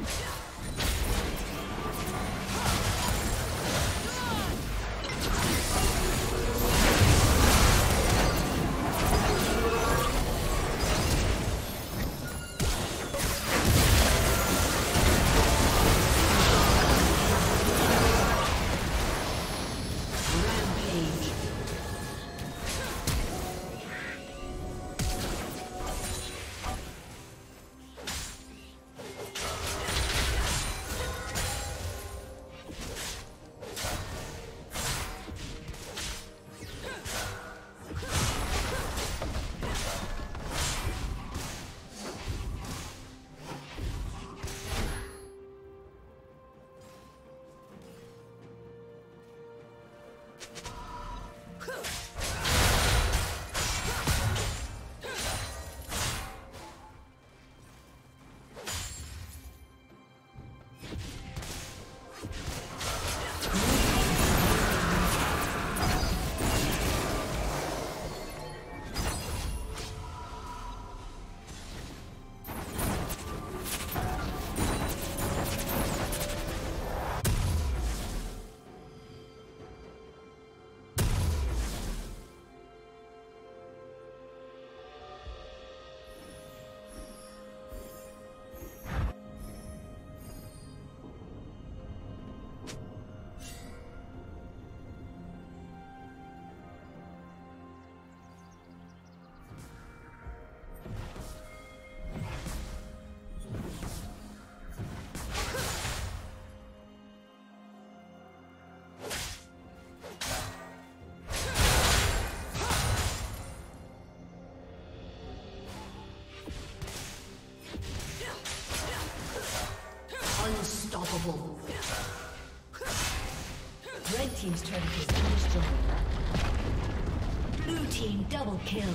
Yeah. Turret has destroyed. Blue Team double kill.